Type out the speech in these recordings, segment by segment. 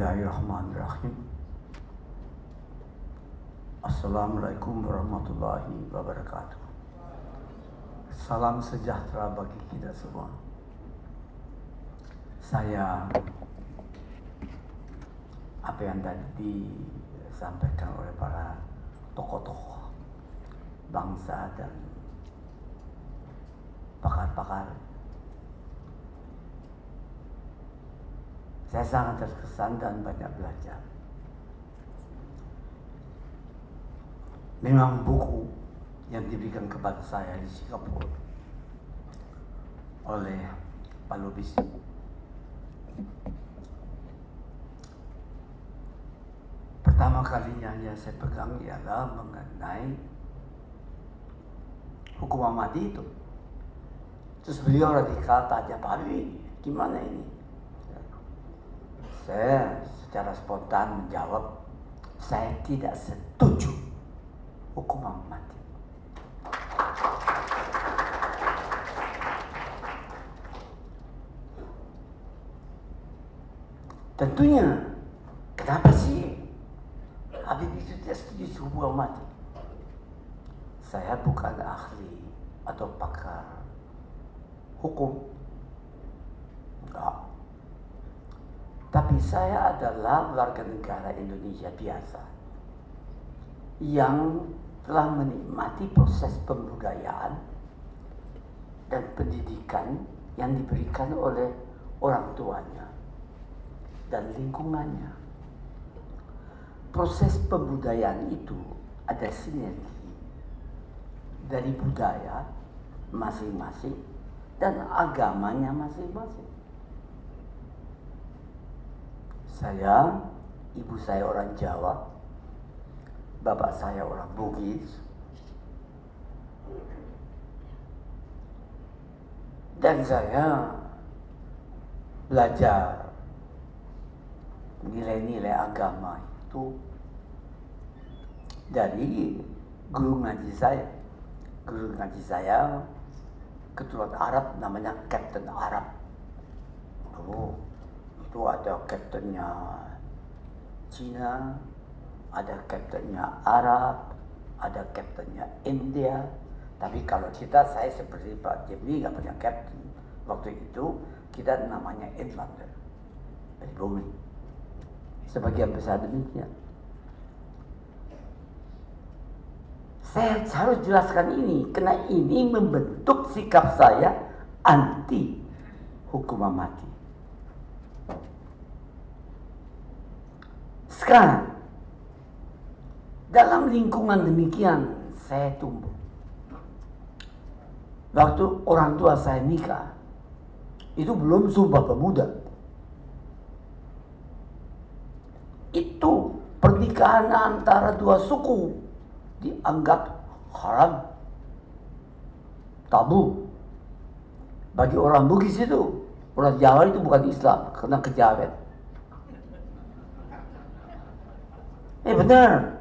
Bismillahirrahmanirrahim. Assalamualaikum warahmatullahi wabarakatuh. Salam sejahtera bagi kita semua. Saya apa yang tadi disampaikan oleh para tokoh-tokoh bangsa dan pakar-pakar Saya sangat terkesan dan banyak belajar. Memang buku yang diberikan kepada saya di Singapura oleh Pak Lubis pertama kalinya yang saya pegang ialah mengenai hukuman mati itu. Terus beliau radikal tanya, Pak gimana ini? Saya secara spontan menjawab, saya tidak setuju hukuman mati. Tentunya, kenapa sih Habib itu tidak setuju hukuman mati? Saya bukan ahli atau pakar hukum. Enggak. Tapi saya adalah warga negara Indonesia biasa yang telah menikmati proses pembudayaan dan pendidikan yang diberikan oleh orang tuanya dan lingkungannya. Proses pembudayaan itu ada sinergi dari budaya masing-masing dan agamanya masing-masing. Saya, ibu saya orang Jawa, bapak saya orang Bugis. Dan saya belajar nilai-nilai agama itu dari guru ngaji saya. Guru ngaji saya keturunan Arab namanya Captain Arab. Oh, itu ada kaptennya Cina, ada kaptennya Arab, ada kaptennya India. Tapi kalau kita, saya seperti Pak Jimmy nggak punya kapten. Waktu itu kita namanya Inlander dari bumi. Sebagian besar demikian. Saya harus jelaskan ini karena ini membentuk sikap saya anti hukuman mati. Dalam lingkungan demikian saya tumbuh. Waktu orang tua saya nikah, itu belum sumpah pemuda. Itu pernikahan antara dua suku dianggap haram. Tabu. Bagi orang Bugis itu, orang Jawa itu bukan Islam, karena kejawen. Eh benar.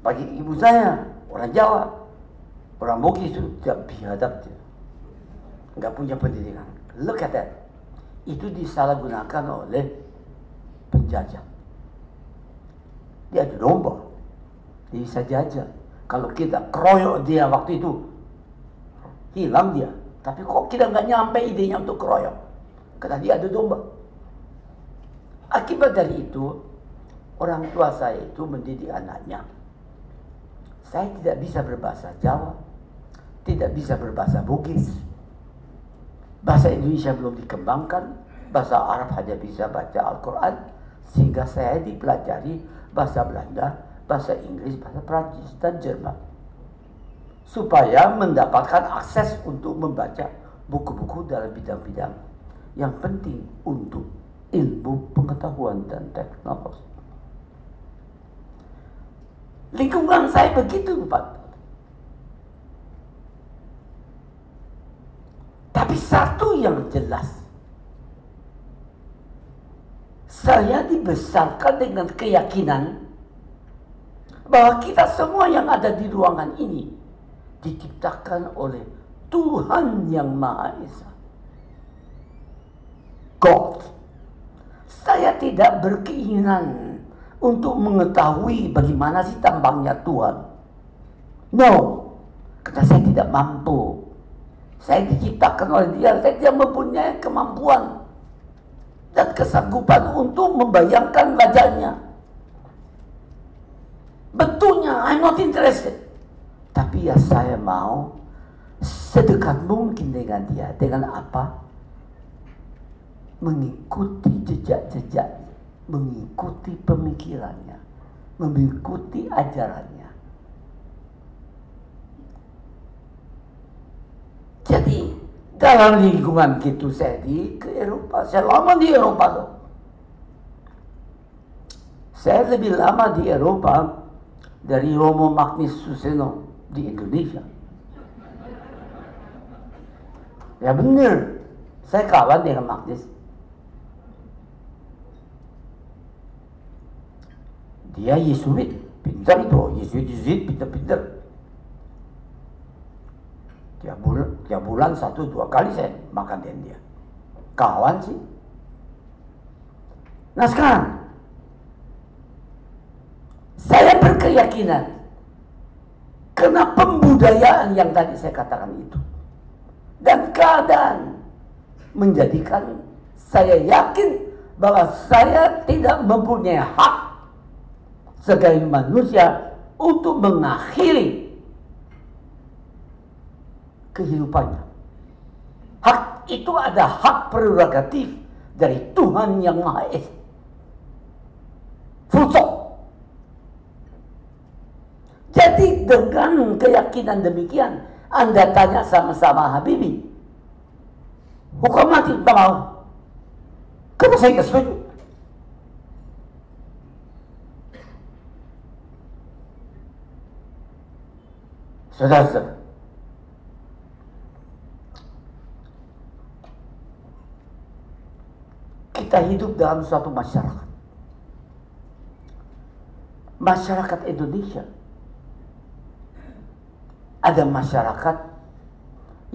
Bagi ibu saya, orang Jawa, orang Bugis itu tidak biadab dia. Nggak punya pendidikan. Look at that. Itu disalahgunakan oleh penjajah. Dia ada domba. Dia bisa jajah. Kalau kita keroyok dia waktu itu, hilang dia. Tapi kok kita nggak nyampe idenya untuk keroyok? Karena dia ada domba. Akibat dari itu, orang tua saya itu mendidik anaknya. Saya tidak bisa berbahasa Jawa, tidak bisa berbahasa Bugis. Bahasa Indonesia belum dikembangkan, bahasa Arab hanya bisa baca Al-Quran, sehingga saya dipelajari bahasa Belanda, bahasa Inggris, bahasa Prancis, dan Jerman. Supaya mendapatkan akses untuk membaca buku-buku dalam bidang-bidang yang penting untuk ilmu pengetahuan dan teknologi. Lingkungan saya begitu, Pak. Tapi satu yang jelas, saya dibesarkan dengan keyakinan bahwa kita semua yang ada di ruangan ini diciptakan oleh Tuhan yang Maha Esa. God. saya tidak berkeinginan untuk mengetahui bagaimana sih tambangnya Tuhan. No, karena saya tidak mampu. Saya diciptakan oleh dia, saya tidak mempunyai kemampuan dan kesanggupan untuk membayangkan wajahnya. Betulnya, I'm not interested. Tapi ya saya mau sedekat mungkin dengan dia. Dengan apa? Mengikuti jejak-jejak, mengikuti pemikirannya, mengikuti ajarannya. Jadi dalam lingkungan gitu saya di ke Eropa, saya lama di Eropa loh. Saya lebih lama di Eropa dari Romo Magnis Suseno di Indonesia. Ya benar, saya kawan dengan Magnis. Dia Yesuit, pintar itu, Yesuit Yesuit pintar-pintar. Tiap bulan, tiap bulan satu dua kali saya makan dengan dia. Kawan sih. Nah sekarang, saya berkeyakinan karena pembudayaan yang tadi saya katakan itu. Dan keadaan menjadikan saya yakin bahwa saya tidak mempunyai hak sebagai manusia untuk mengakhiri kehidupannya. Hak itu ada hak prerogatif dari Tuhan yang Maha Esa. Stop. Jadi dengan keyakinan demikian, Anda tanya sama-sama Habibi, hukum mati tak mau. Kenapa saya setuju? Saudara-saudara, kita hidup dalam suatu masyarakat. Masyarakat Indonesia ada masyarakat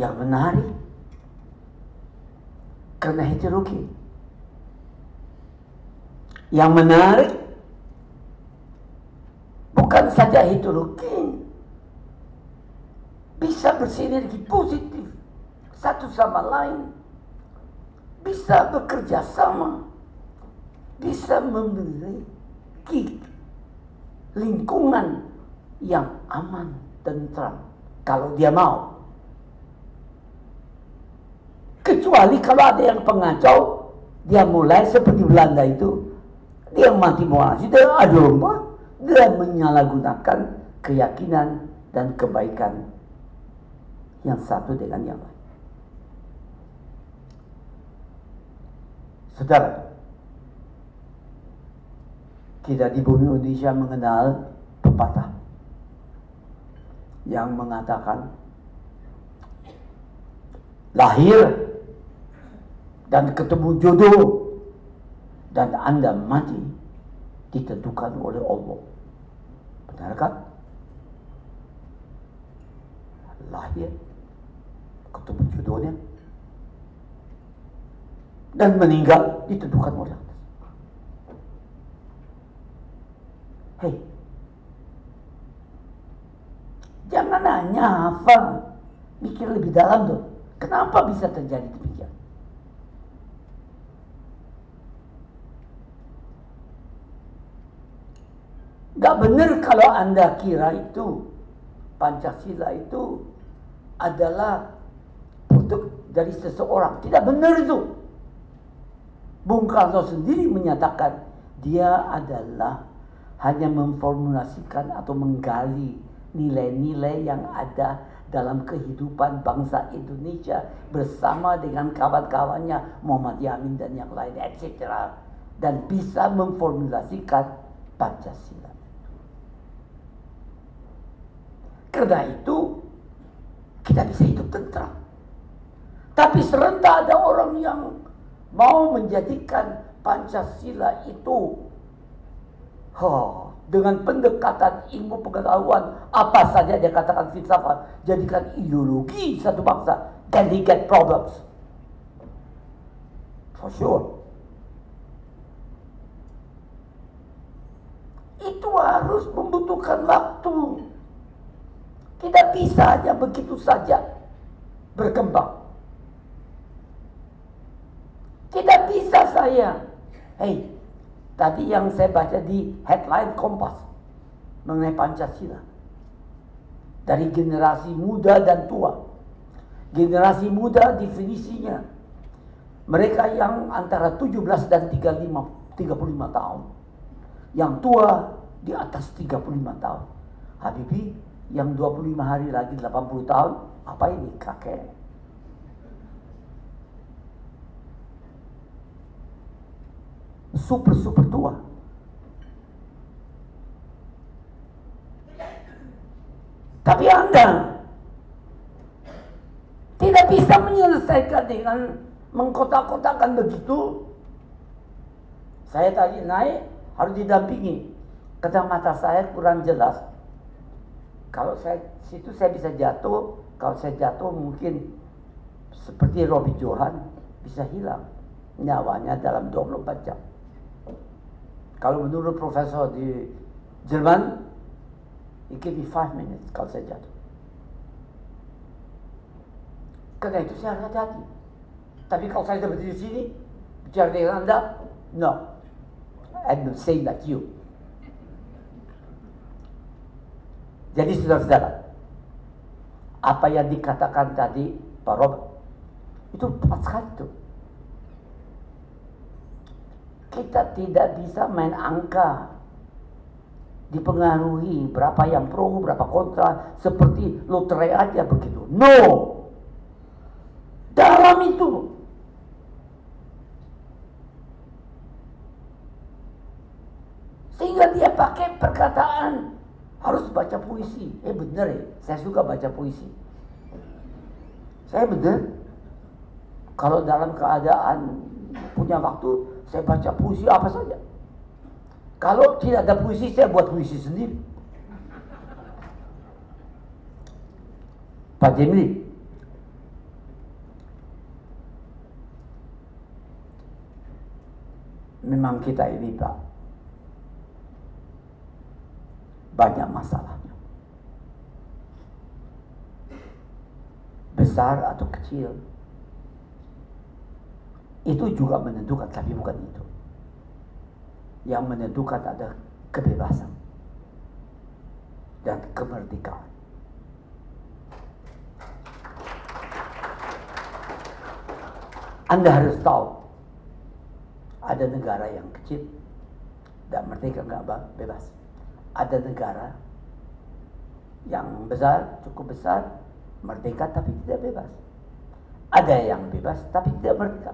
yang menarik karena heterogen. Yang menarik bukan saja heterogen, bisa bersinergi positif. Satu sama lain, bisa bekerja sama, bisa memiliki lingkungan yang aman, tentram kalau dia mau. Kecuali kalau ada yang pengacau, dia mulai seperti Belanda itu, dia mati moral, dia adu domba, dia menyalahgunakan keyakinan dan kebaikan yang satu dengan yang lain. Saudara, kita di bumi Indonesia mengenal pepatah yang mengatakan lahir dan ketemu jodoh dan Anda mati ditentukan oleh Allah. Benar kan? Lahir, ketemu jodohnya, dan meninggal ditentukan Allah. Hei, Jangan hanya hafal, mikir lebih dalam tuh. Kenapa bisa terjadi demikian? Gak benar kalau Anda kira itu Pancasila itu adalah produk dari seseorang. Tidak benar itu. Bung Karno sendiri menyatakan dia adalah hanya memformulasikan atau menggali nilai-nilai yang ada dalam kehidupan bangsa Indonesia bersama dengan kawan-kawannya Muhammad Yamin dan yang lain etc. Dan bisa memformulasikan Pancasila. Karena itu kita bisa hidup tentram. Tapi serentak ada orang yang mau menjadikan Pancasila itu oh, dengan pendekatan ilmu pengetahuan apa saja dia katakan filsafat jadikan ideologi satu bangsa then he get problems for sure itu harus membutuhkan waktu. Tidak bisa hanya begitu saja berkembang. Tidak bisa saya. Hei, tadi yang saya baca di headline Kompas mengenai Pancasila. Dari generasi muda dan tua. Generasi muda definisinya mereka yang antara 17 dan 35, 35 tahun. Yang tua di atas 35 tahun. Habibi yang 25 hari lagi 80 tahun, apa ini kakek? Super super tua. Tapi Anda tidak bisa menyelesaikan dengan mengkotak-kotakan begitu. Saya tadi naik harus didampingi. Kacamata saya kurang jelas. Kalau saya situ saya bisa jatuh, kalau saya jatuh mungkin seperti Robi Johan bisa hilang nyawanya dalam 24 jam. Kalau menurut profesor di Jerman, it give me five minutes kalau saya jatuh. Karena itu saya harus hati-hati. Tapi kalau saya seperti di sini, bicara dengan Anda, no. I'm not saying like you. Jadi saudara-saudara, apa yang dikatakan tadi Pak Robert, itu tepat sekali tuh. Kita tidak bisa main angka dipengaruhi berapa yang pro, berapa kontra, seperti lotre aja begitu. No! Dalam itu sehingga dia pakai perkataan harus baca puisi. Eh bener ya, saya suka baca puisi. Saya bener. Kalau dalam keadaan punya waktu, saya baca puisi apa saja. Kalau tidak ada puisi, saya buat puisi sendiri. Pak Jemli, memang kita ini Pak banyak masalahnya. Besar atau kecil. Itu juga menentukan, tapi bukan itu. Yang menentukan ada kebebasan dan kemerdekaan. Anda harus tahu ada negara yang kecil dan merdeka nggak bebas ada negara yang besar, cukup besar, merdeka tapi tidak bebas. Ada yang bebas tapi tidak merdeka.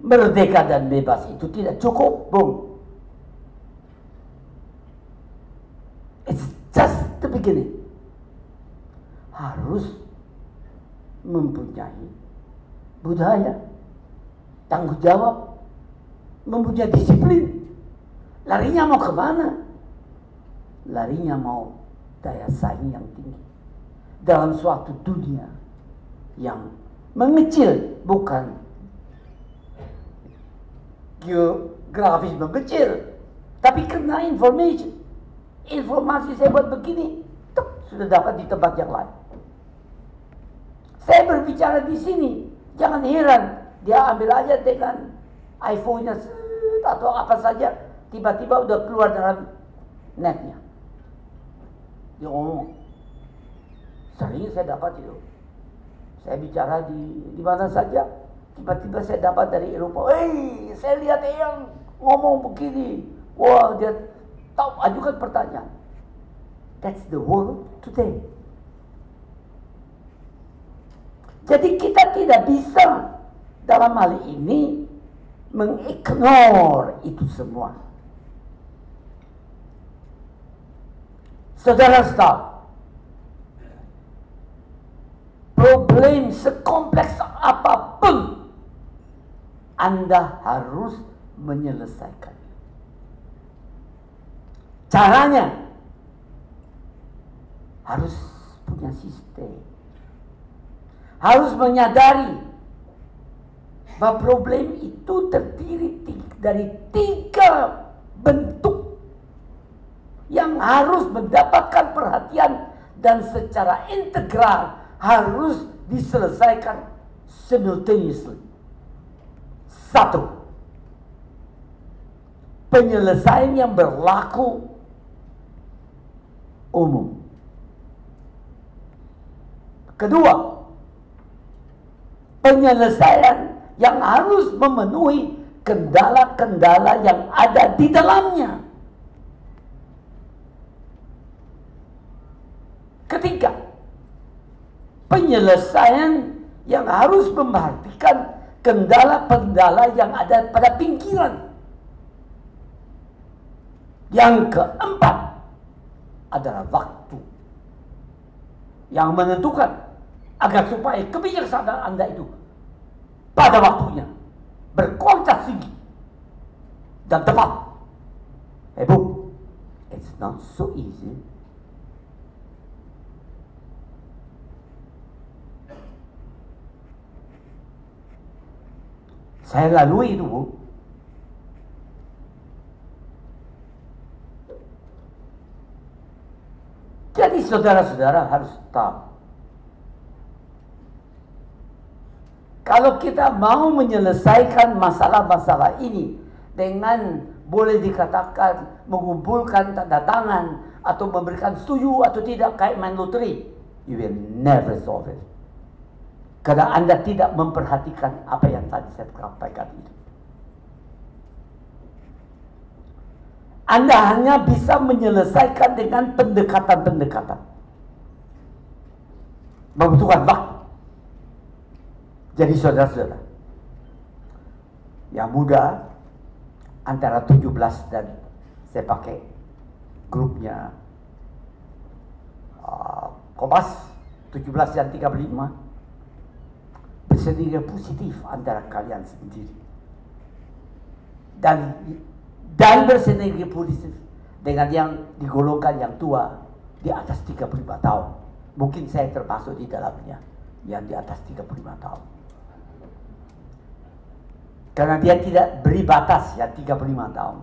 Merdeka dan bebas itu tidak cukup, bung. It's just the beginning. Harus mempunyai budaya, tanggung jawab, mempunyai disiplin. Larinya mau ke mana? Larinya mau daya saing yang tinggi. Dalam suatu dunia yang mengecil, bukan geografis mengecil. Tapi kena informasi. Informasi saya buat begini, tuk, sudah dapat di tempat yang lain. Saya berbicara di sini, jangan heran dia ambil aja dengan iPhone-nya atau apa saja tiba-tiba udah keluar dalam netnya. Dia ngomong, sering saya dapat itu. Saya bicara di di mana saja, tiba-tiba saya dapat dari Eropa. Hei, saya lihat yang ngomong begini. Wah, dia tahu ajukan pertanyaan. That's the world today. Jadi kita tidak bisa dalam hal ini mengignore itu semua. Saudara tahu, problem sekompleks apa pun Anda harus menyelesaikan. Caranya harus punya sistem. Harus menyadari bahwa problem itu terdiri dari tiga bentuk yang harus mendapatkan perhatian dan secara integral harus diselesaikan simultaneously. Satu, penyelesaian yang berlaku umum. Kedua, penyelesaian yang harus memenuhi kendala-kendala yang ada di dalamnya. Ketiga, penyelesaian yang harus memperhatikan kendala-kendala yang ada pada pinggiran. Yang keempat adalah waktu yang menentukan agar supaya kebijaksanaan Anda itu pada waktunya berkualitas tinggi dan tepat. Bu, it's not so easy Saya lalui itu bu. Jadi saudara-saudara harus tahu. Kalau kita mau menyelesaikan masalah-masalah ini dengan boleh dikatakan mengumpulkan tanda tangan atau memberikan setuju atau tidak kayak main lotery, you will never solve it. Karena Anda tidak memperhatikan apa yang tadi saya sampaikan itu. Anda hanya bisa menyelesaikan dengan pendekatan-pendekatan. Membutuhkan waktu. Jadi saudara-saudara, yang muda antara 17 dan saya pakai grupnya uh, Kompas 17 dan 35 bersedia positif antara kalian sendiri. Dan dan bersinergi positif dengan yang digolongkan yang tua di atas 35 tahun. Mungkin saya termasuk di dalamnya yang di atas 35 tahun. Karena dia tidak beri batas ya 35 tahun.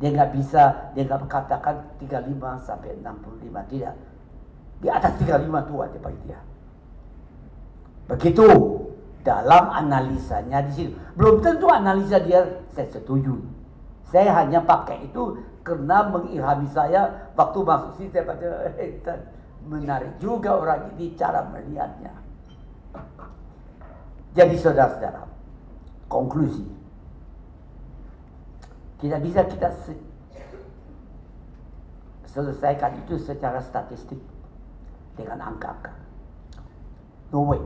Dia nggak bisa, dia nggak katakan 35 sampai 65 tidak. Di atas 35 tua dia bagi dia. Begitu dalam analisanya di situ. Belum tentu analisa dia saya setuju. Saya hanya pakai itu karena mengilhami saya waktu masuk sini saya baca eh, menarik juga orang ini cara melihatnya. Jadi saudara-saudara, konklusi. Tidak bisa kita se selesaikan itu secara statistik dengan angka-angka. No way.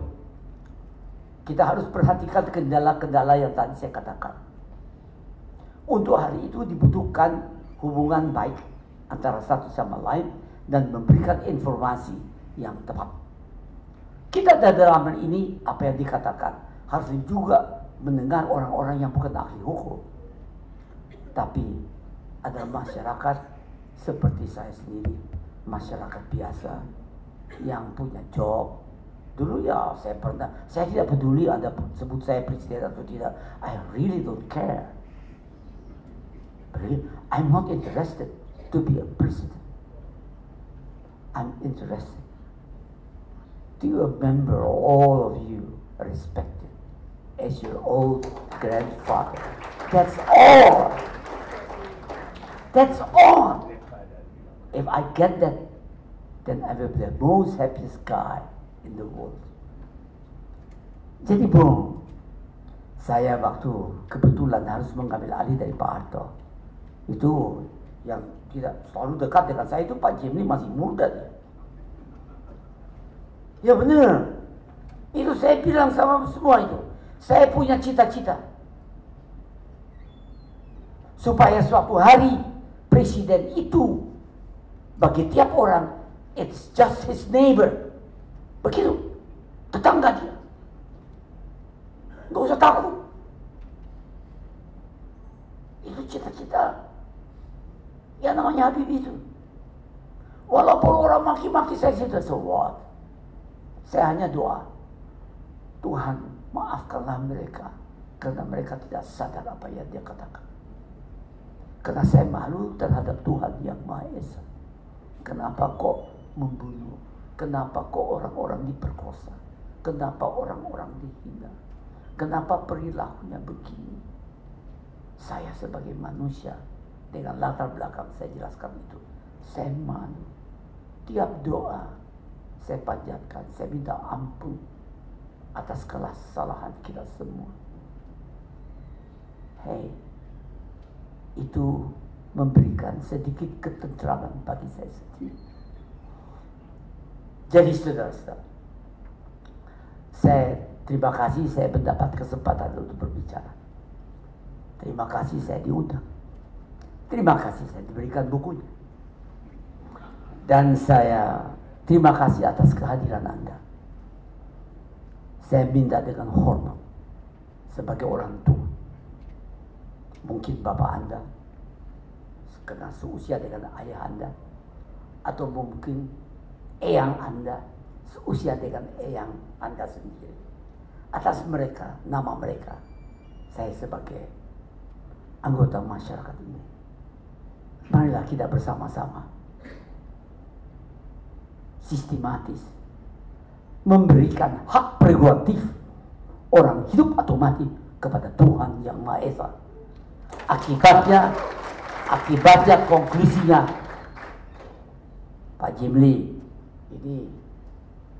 Kita harus perhatikan kendala-kendala yang tadi saya katakan. Untuk hari itu dibutuhkan hubungan baik antara satu sama lain dan memberikan informasi yang tepat. Kita dalam ini apa yang dikatakan harus juga mendengar orang-orang yang bukan ahli hukum. Tapi adalah masyarakat seperti saya sendiri, masyarakat biasa yang punya job, Dulu ya saya pernah, saya tidak peduli Anda sebut saya presiden atau tidak. I really don't care. Really, I'm not interested to be a president. I'm interested to remember all of you respected as your old grandfather. That's all. That's all. If I get that, then I will be the most happiest guy in the world. Jadi bro, saya waktu kebetulan harus mengambil alih dari Pak Harto. Itu yang tidak selalu dekat dengan saya itu Pak Jimli masih muda dia. Ya benar. Itu saya bilang sama semua itu. Saya punya cita-cita. Supaya suatu hari presiden itu bagi tiap orang it's just his neighbor. Begitu. Tetangga dia. Gak usah takut. Itu cita-cita. Ya namanya Habib itu. Walaupun orang maki-maki saya sudah so? Saya hanya doa. Tuhan maafkanlah mereka. Karena mereka tidak sadar apa yang dia katakan. Karena saya malu terhadap Tuhan yang Maha Esa. Kenapa kok membunuh? Kenapa kok orang-orang diperkosa? Kenapa orang-orang dihina? Kenapa perilakunya begini? Saya sebagai manusia dengan latar belakang saya jelaskan itu. Saya malu. Tiap doa saya panjatkan, saya minta ampun atas kesalahan kita semua. Hei, itu memberikan sedikit ketentraman bagi saya sendiri. Jadi saudara-saudara, saya terima kasih saya mendapat kesempatan untuk berbicara. Terima kasih saya diundang. Terima kasih saya diberikan bukunya. Dan saya terima kasih atas kehadiran Anda. Saya minta dengan hormat sebagai orang tua mungkin bapak Anda kena seusia dengan ayah Anda atau mungkin eyang Anda seusia dengan eyang Anda sendiri. Atas mereka, nama mereka, saya sebagai anggota masyarakat ini. Marilah kita bersama-sama sistematis memberikan hak prerogatif orang hidup atau mati kepada Tuhan yang Maha Esa Akibatnya, akibatnya konklusinya Pak Jimli ini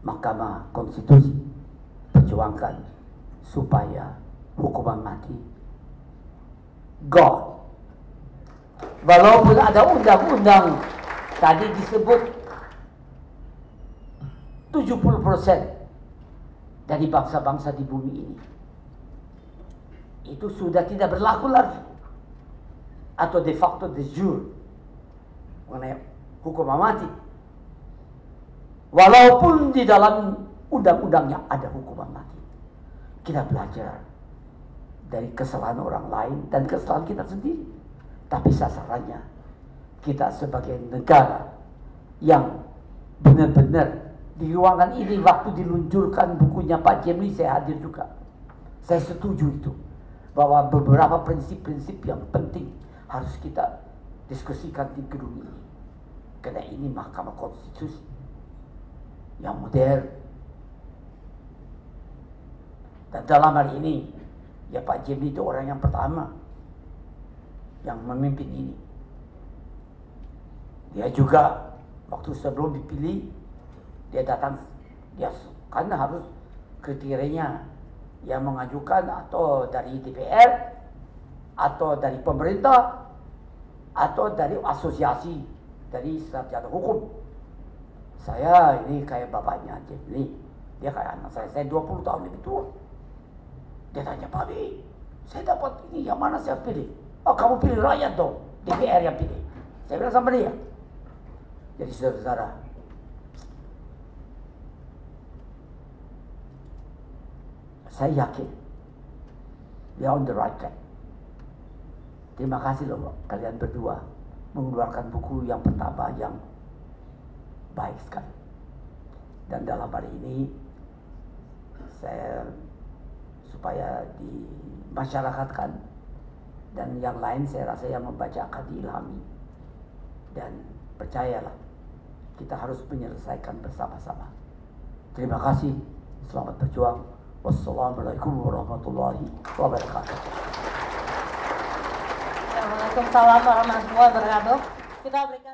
Mahkamah Konstitusi perjuangkan supaya hukuman mati God walaupun ada undang-undang tadi disebut 70% dari bangsa-bangsa di bumi ini. Itu sudah tidak berlaku lagi. Atau de facto de jure mengenai hukuman mati. Walaupun di dalam undang-undangnya ada hukuman mati. Kita belajar dari kesalahan orang lain dan kesalahan kita sendiri. Tapi sasarannya kita sebagai negara yang benar-benar di ruangan ini waktu diluncurkan bukunya Pak Jemli saya hadir juga. Saya setuju itu bahwa beberapa prinsip-prinsip yang penting harus kita diskusikan di gedung ini. Karena ini Mahkamah Konstitusi yang modern. Dan dalam hal ini, ya Pak Jimmy itu orang yang pertama yang memimpin ini. Dia juga waktu sebelum dipilih, dia datang, dia karena harus kriterianya yang mengajukan atau dari DPR atau dari pemerintah atau dari asosiasi dari sarjana hukum. Saya ini kayak bapaknya Jemli. Dia kayak anak saya. Saya 20 tahun lebih tua. Dia tanya, Pak Bi, saya dapat ini yang mana saya pilih? Oh kamu pilih rakyat dong. DPR yang pilih. Saya bilang sama dia. Jadi saudara-saudara, saya yakin dia on the right track. Terima kasih loh kalian berdua mengeluarkan buku yang pertama yang baik sekali. Dan dalam hari ini saya supaya dimasyarakatkan dan yang lain saya rasa yang membaca akan diilhami dan percayalah kita harus menyelesaikan bersama-sama. Terima kasih. Selamat berjuang. Wassalamualaikum warahmatullahi wabarakatuh. Waalaikumsalam warahmatullahi wabarakatuh. Kita berikan